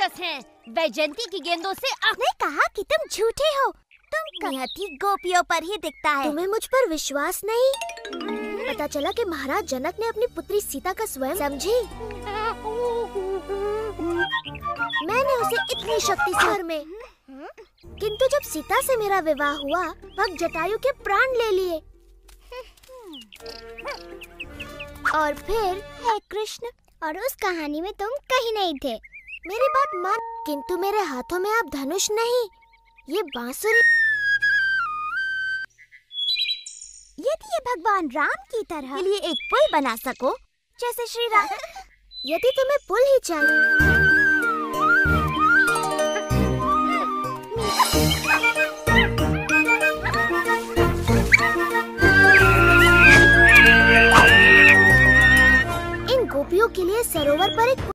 राक्षस हैं। वैजयंती की गेंदों से आपने कहा कि तुम झूठे हो। तुम नियति गोपियों पर ही दिखता है। तुम्हें मुझ पर विश्वास नहीं? पता चला कि महाराज जनक ने अपनी पुत्री सीता का स्वयं समझी? मैंने उसे इतनी शक्ति से में। किंतु जब सीता से मेरा विवाह हुआ वक्त जटायु के प्राण ले लिए। और फिर है कृष्ण और उस कहानी में तुम कहीं नहीं थे। मेरी बात मान किंतु मेरे हाथों में आप धनुष नहीं। ये बांसुरी यदि ये भगवान राम की तरह। के लिए एक पुल बना सको जैसे श्री राम यदि तुम्हें पुल ही चाहिए। गोपियों के लिए सरोवर पर एक